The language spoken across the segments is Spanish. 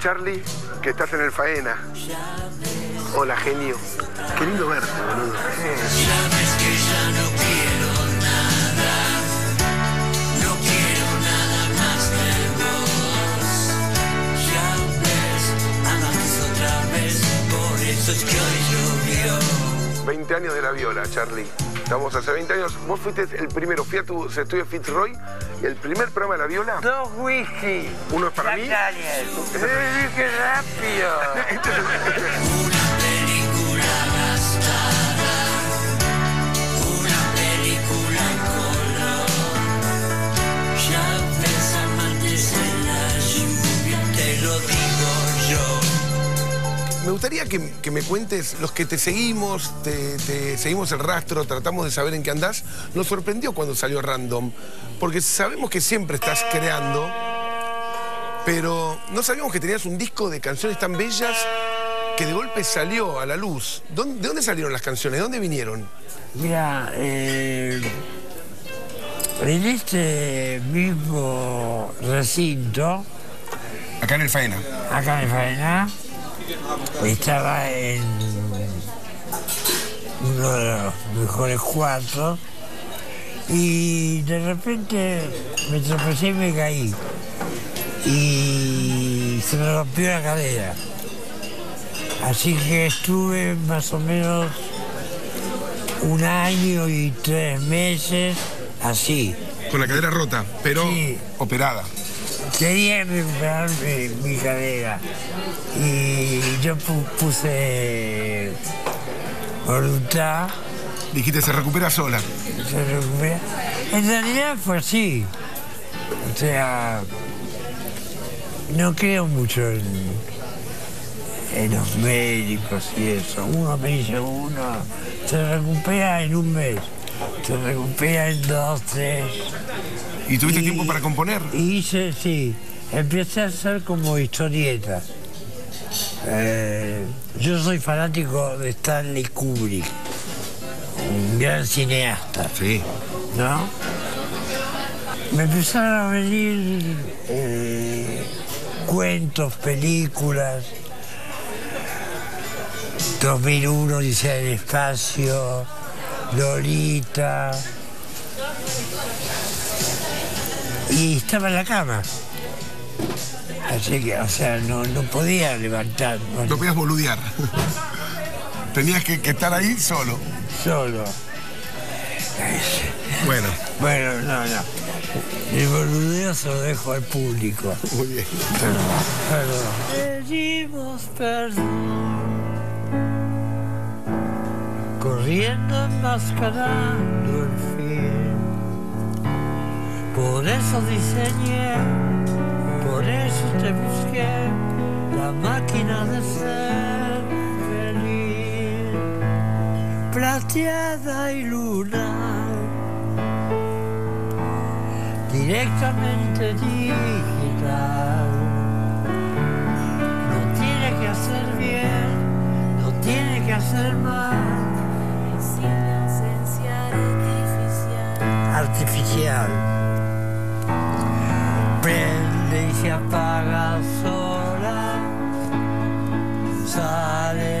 Charlie, que estás en el Faena. Hola, genio. Qué lindo verte, boludo. Llovió. 20 años de la viola, Charlie. Estamos hace 20 años. Vos fuiste el primero. Fui a tu estudio Fitzroy y el primer programa de la viola. Dos whisky. Uno es para Jack mí. Daniels. ¡Eh, ¡Qué rápido! Me gustaría que, que me cuentes, los que te seguimos, te, te seguimos el rastro, tratamos de saber en qué andás. Nos sorprendió cuando salió Random, porque sabemos que siempre estás creando, pero no sabíamos que tenías un disco de canciones tan bellas que de golpe salió a la luz. ¿Dónde- ¿De dónde salieron las canciones? ¿De dónde vinieron? Mira, eh, en este mismo recinto, Acá en el Faena. acá en Faena, estaba en uno de los mejores cuartos y de repente me tropecé y me caí y se me rompió la cadera. Así que estuve más o menos un año y tres meses así. Con la cadera rota, pero Sí. operada. Quería recuperar mi, cadera y yo pu- puse voluntad, Dijiste, se recupera sola. se recupera. En realidad fue así. O sea, no creo mucho en, en los médicos y eso. Uno me dice, uno se recupera en un mes, recupera en dos, tres. ¿Y tuviste Y- tiempo para componer? Hice, sí, empecé a hacer como historietas. Eh, yo soy fanático de Stanley Kubrick, un gran cineasta, Sí. ¿no? Me empezaron a venir eh, cuentos, películas. 2001, dice el espacio, Lolita. Y estaba en la cama. Así que, o sea, no, no podía levantar No podías boludear. Tenías que, que estar ahí solo. solo. Bueno, Bueno, no, no. El boludeo se lo dejo al público. muy bien. Perdón. Pedimos perdón. Corriendo enmascarando el fin. Por eso diseñé, por eso te busqué la máquina de ser feliz. Plateada y lunar directamente digital. No tiene que hacer bien, no tiene que hacer mal. Artificial. Prende y se apaga sola. Sale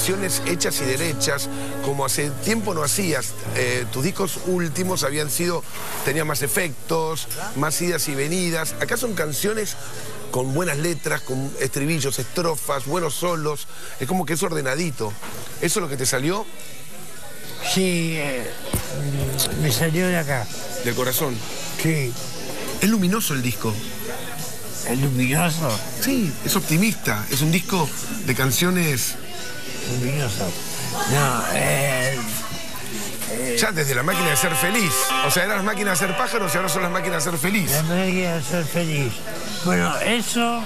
canciones hechas y derechas, como hace tiempo no hacías. Eh, tus discos últimos habían sido, tenían más efectos, más idas y venidas. Acá son canciones con buenas letras, con estribillos, estrofas, buenos solos. Es como que es ordenadito. ¿Eso es lo que te salió Sí, eh, me salió de acá. del corazón? Sí, Es luminoso el disco. es luminoso, Sí, es optimista. Es un disco de canciones luminoso. No, eh, ya desde la máquina de ser feliz. O sea, eran las máquinas de ser pájaros y ahora son las máquinas de ser feliz. la máquina de ser feliz. Bueno, eso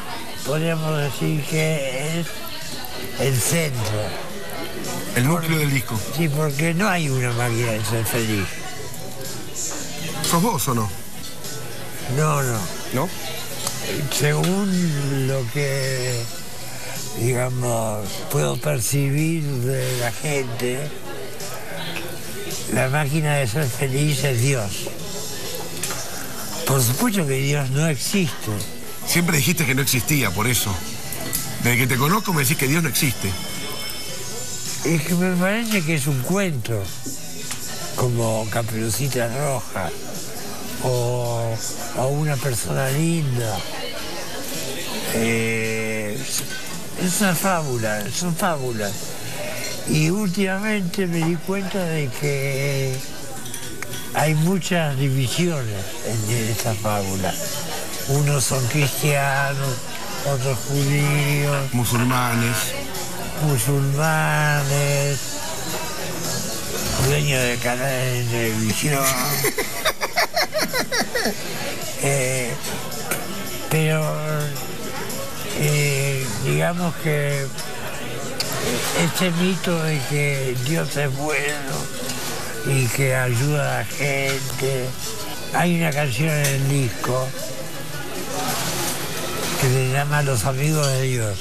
podríamos decir que es el centro. El núcleo del disco. Sí, porque no hay una máquina de ser feliz. ¿Sos vos o no? No, no. ¿No? Según lo que, digamos, puedo percibir de la gente, la máquina de ser feliz es Dios. Por supuesto que Dios no existe. Siempre dijiste que no existía, por eso. Desde que te conozco me decís que Dios no existe. Es que me parece que es un cuento, como Caperucita Roja, o, o una persona linda. Eh, es una fábula, son fábulas. Y últimamente me di cuenta de que hay muchas divisiones en esta fábula. Unos son cristianos, otros judíos, Musulmanes. musulmanes, dueños de canales de televisión. Eh, digamos que este mito de que Dios es bueno y que ayuda a la gente. Hay una canción en el disco que se llama Los Amigos de Dios.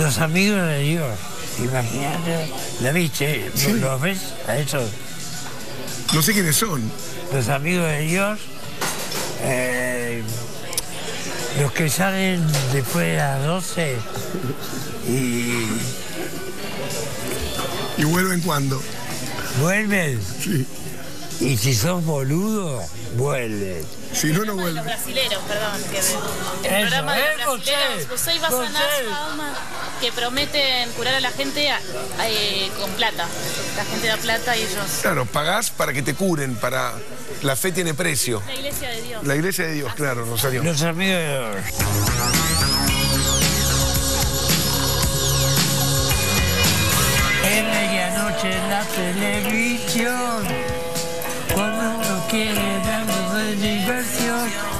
Los amigos de Dios. Imagínate, ¿la viste? ¿Lo ves? A eso. No sé quiénes son. Los amigos de Dios, eh, los que salen después de las 12 y ¿Y vuelven cuándo? vuelven. Sí. Y si sos boludo, vuelven. Si no, no Los vuelven. brasileros, perdón. Que el Eso, programa de eh, los brasileros. José, José y Basanas José. Alma, que prometen curar a la gente eh, con plata. La gente da plata y ellos. Claro, pagás para que te curen, para... La fe tiene precio. La iglesia de Dios. La iglesia de Dios, claro, Rosario. Los amigos de Dios. Es medianoche en la televisión, cuando uno quiere de diversión.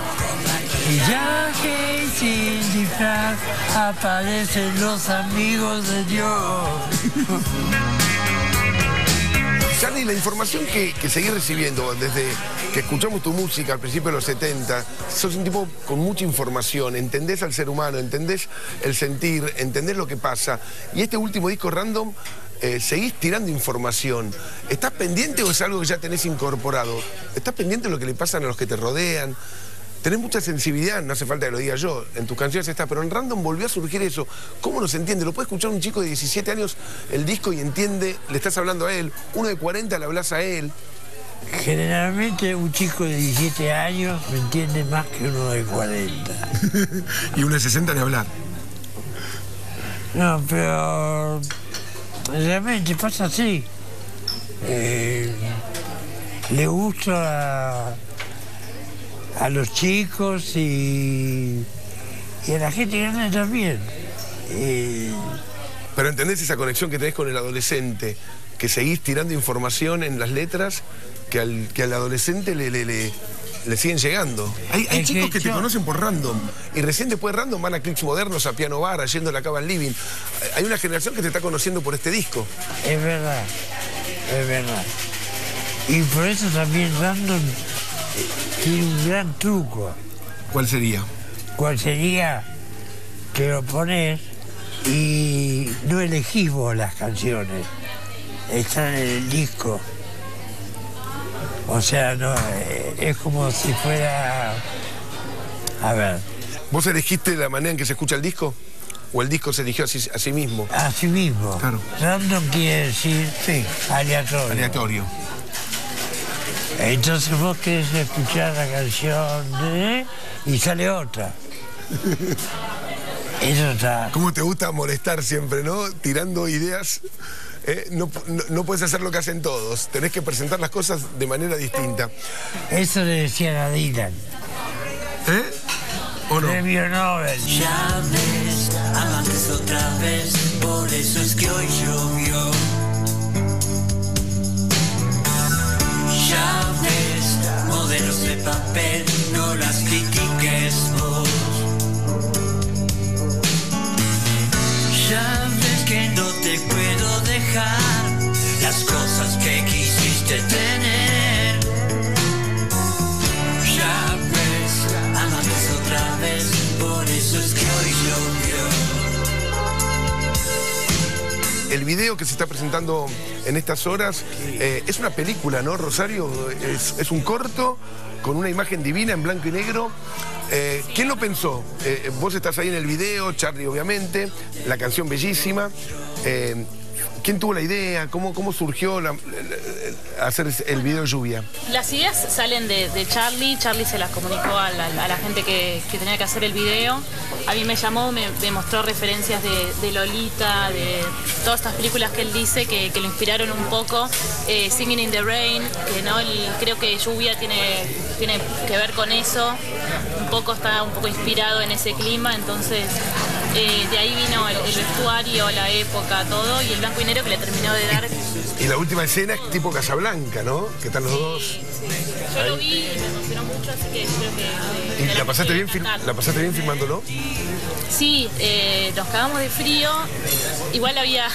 Que sin disfraz aparecen los amigos de Dios. Charlie, la información que, que seguís recibiendo desde que escuchamos tu música al principio de los 70, sos un tipo con mucha información, entendés al ser humano, entendés el sentir, entendés lo que pasa. Y este último disco random, eh, seguís tirando información. ¿Estás pendiente o es algo que ya tenés incorporado? ¿Estás pendiente de lo que le pasan a los que te rodean? Tenés mucha sensibilidad, no hace falta que lo diga yo, en tus canciones está, pero en Random volvió a surgir eso. ¿Cómo nos entiende? Lo puede escuchar un chico de 17 años el disco y entiende, le estás hablando a él. Uno de 40 le hablas a él. Generalmente un chico de 17 años me entiende más que uno de 40. y uno de 60 ni hablar. No, pero realmente pasa así. Eh, le gusta a, los chicos y, y a la gente grande también. Eh, Pero entendés esa conexión que tenés con el adolescente, que seguís tirando información en las letras que al, que al adolescente le, le, le- le siguen llegando. Hay, hay chicos que te conocen por random y recién después de random van a clics modernos, a piano bar, a yendo a la cava al living. Hay una generación que te está conociendo por este disco. es verdad, es verdad. Y por eso también Random tiene un gran truco. ¿Cuál sería? ¿Cuál sería que lo pones y no elegís vos las canciones? Están en el disco. O sea, no, eh, es como si fuera... A ver, ¿Vos elegiste la manera en que se escucha el disco? ¿O el disco se eligió a sí, a sí mismo? así mismo. Claro. Random quiere decir Sí. aleatorio. Aleatorio. Entonces vos querés escuchar la canción de... y sale otra. Eso está... ¿Cómo te gusta molestar siempre, no? Tirando ideas. eh, no, no, no puedes hacer lo que hacen todos. Tenés que presentar las cosas de manera distinta. Eso le decían a Dylan. ¿Eh? ¿O no? Premio Nobel. Ya ves, amantes otra vez, por eso es que hoy llovió. ya ves, modelos de papel, no las critiques vos. Ya ves que no te puedo dejar las cosas que quisiste tener. Ya ves, amantes otra vez, por eso es que El video que se está presentando en estas horas eh, es una película, ¿no, Rosario? Es, un corto con una imagen divina en blanco y negro. Eh, ¿Quién lo pensó? Eh, vos estás ahí en el video, Charlie obviamente, la canción bellísima. ¿Quién tuvo la idea? ¿Cómo, cómo surgió hacer el video Lluvia? Las ideas salen de, Charlie, Charlie se las comunicó a la, gente que, tenía que hacer el video. A mí me llamó, me, me mostró referencias de, Lolita, de todas estas películas que él dice que, que lo inspiraron un poco. Eh, Singing in the Rain, que no, El- creo que Lluvia tiene, tiene que ver con eso. Un poco está un poco inspirado en ese clima, entonces eh, de ahí vino el, el vestuario, la época, todo, y el blanco y negro que le terminó de dar Y la última escena es tipo Casablanca, ¿no? Que están los dos. Sí, Yo lo vi y me emocionó mucho, así que creo que... ¿Y que la pasaste bien, la pasaste bien filmándolo? Sí, eh, nos cagamos de frío. Igual había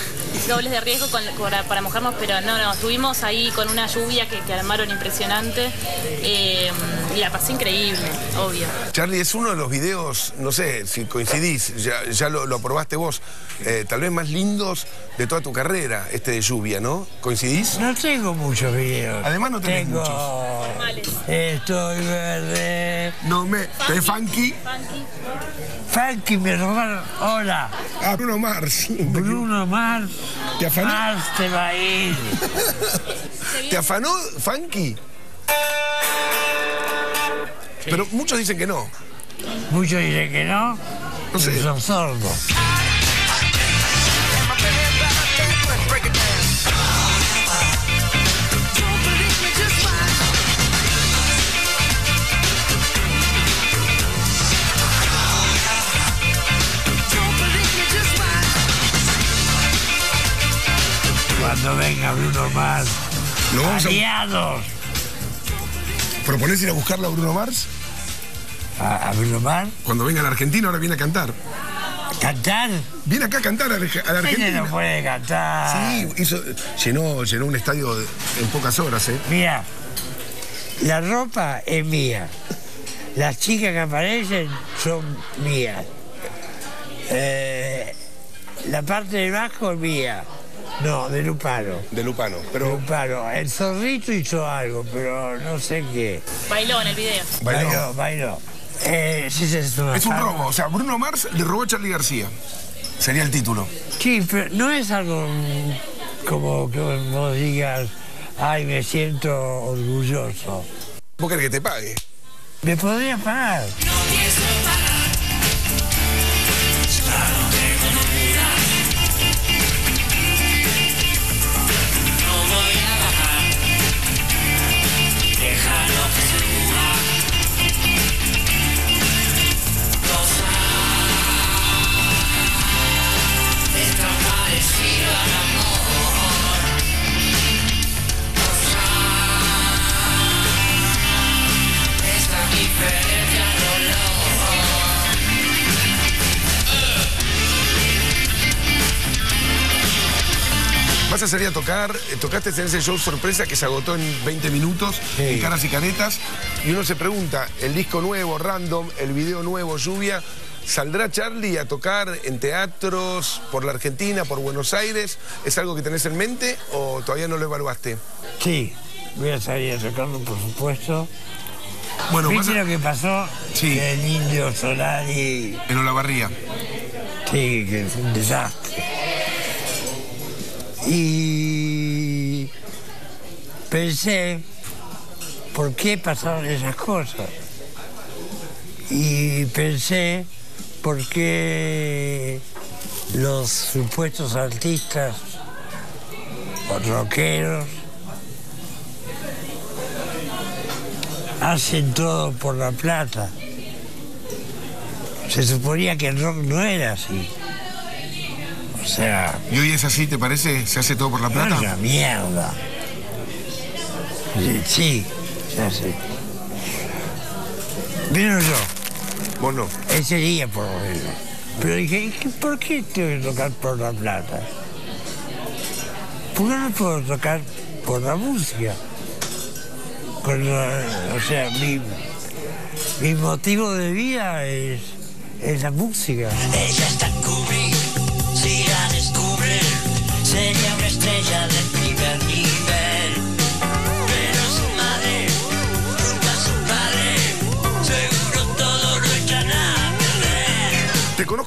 dobles de riesgo con- para, para mojarnos, pero no, no, estuvimos ahí con una lluvia que, que armaron impresionante eh, y la pasé increíble, obvio. Charlie, es uno de los videos, no sé si coincidís, ya, ya lo, lo aprobaste vos, eh, tal vez más lindos de toda tu carrera, este de lluvia, ¿no? ¿Coincidís? No tengo muchos videos. Además no tenés tengo... muchos. Estoy verde. No me. ¿Te funky? Funky. Funky me robaron. Hola. Ah, Bruno Mars. Bruno Mars. ¿Te afanó? Mars te va a ir. ¿Te afanó funky? Pero muchos dicen que no. Muchos dicen que no. No sé. Son sordos. Cuando venga Bruno Mars. ¿Lo vamos a Aliados. proponer ir a buscarla a Bruno Mars? A, a Bruno Mars. Cuando venga a la Argentina, ahora viene a cantar. Cantar. Viene acá a cantar a la, a la Ella Argentina. no puede cantar. Sí, hizo, llenó, llenó un estadio de- en pocas horas, ¿eh? Mira, la ropa es mía. Las chicas que aparecen son mías. Eh, la parte de abajo es mía. No, de Luparo. De Lupano. Pero Luparo. El zorrito hizo algo, pero no sé qué. Bailó en el video. bailó. Bailó, bailó. Eh, sí, sí, es una Es un robo. O sea, Bruno Mars le robó a Charlie García. Sería el título. Sí, pero no es algo mm, como que vos digas, ay, me siento orgulloso. ¿Vos querés que te pague? Me podría pagar. Vas a salir a tocar, eh, tocaste en ese show sorpresa que se agotó en 20 minutos, Sí. en caras y caretas, y uno se pregunta, el disco nuevo, Random, el video nuevo, Lluvia, ¿saldrá Charlie a tocar en teatros por la Argentina, por Buenos Aires? ¿Es algo que tenés en mente o todavía no lo evaluaste? Sí, voy a salir a tocarlo, por supuesto. Bueno, ¿Viste a- lo que pasó? Sí. El indio Solari, en Olavarría. sí, que fue un desastre. Y pensé, ¿por qué pasaron esas cosas? Y pensé, ¿por qué los supuestos artistas rockeros hacen todo por la plata? Se suponía que el rock no era así. O sea, ¿Y hoy es así, te parece? ¿Se hace todo por la plata? una mierda. Sí, Sí, ya sé. Pero yo, Vos no. ese día por lo menos. Pero dije, ¿y qué- ¿por qué tengo que tocar por la plata? ¿Por qué no puedo tocar por la música? La- o sea, mi, mi motivo de vida es, es la música. Ella está en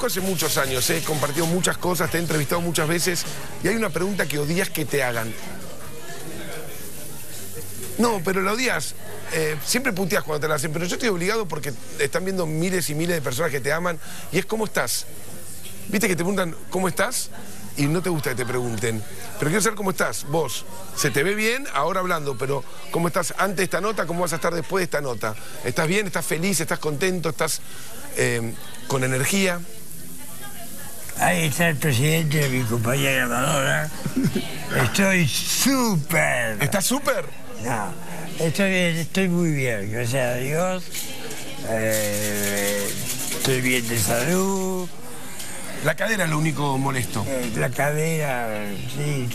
hace muchos años, he compartido muchas cosas, te he entrevistado muchas veces y hay una pregunta que odias que te hagan. No, pero la odias. Eh, siempre puteas cuando te la hacen, pero yo estoy obligado porque están viendo miles y miles de personas que te aman y es ¿cómo estás? ¿Viste que te preguntan ¿cómo estás? Y no te gusta que te pregunten. Pero quiero saber cómo estás, vos. Se te ve bien ahora hablando, pero ¿cómo estás antes de esta nota? ¿Cómo vas a estar después de esta nota? ¿Estás bien? ¿Estás feliz? ¿Estás contento? ¿Estás eh, con energía? Ahí está el presidente de mi compañía grabadora. Estoy súper. ¿Estás súper? No, estoy bien, estoy muy bien, gracias a Dios. Eh, estoy bien de salud. La cadera es lo único molesto. eh, la cadera, sí.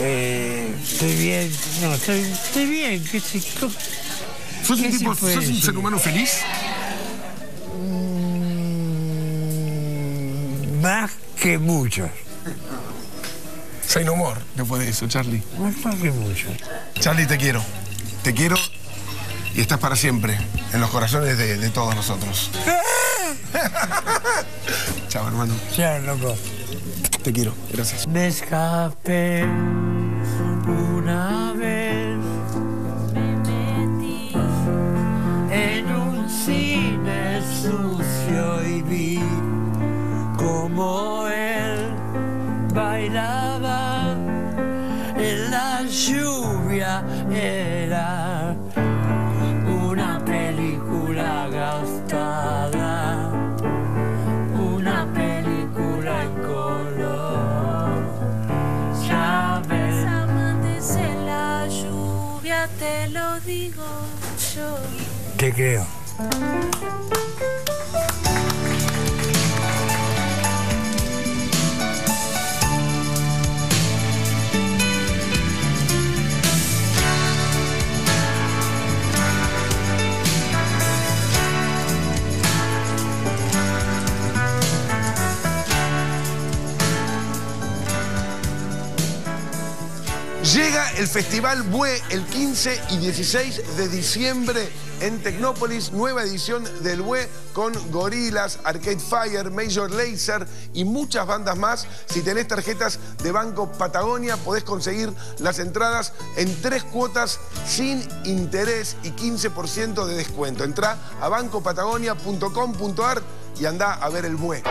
Eh, estoy bien, no, estoy, estoy bien. ¿qué se- ¿Sos un, ¿Qué se tipo, sos un ser humano feliz? Más que muchos. Sin humor después de eso, Charlie. Más, que muchos. Charlie, te quiero. Te quiero y estás para siempre en los corazones de, de todos nosotros. Chao, hermano. Ya, loco. Te quiero. Gracias. Me escapé una vez Te creo. Llega el Festival Bue el 15 y 16 de diciembre en Tecnópolis, nueva edición del Bue con Gorilas, Arcade Fire, Major Lazer y muchas bandas más. Si tenés tarjetas de Banco Patagonia, podés conseguir las entradas en tres cuotas sin interés y 15% de descuento. Entrá a bancopatagonia.com.ar y andá a ver el Bue.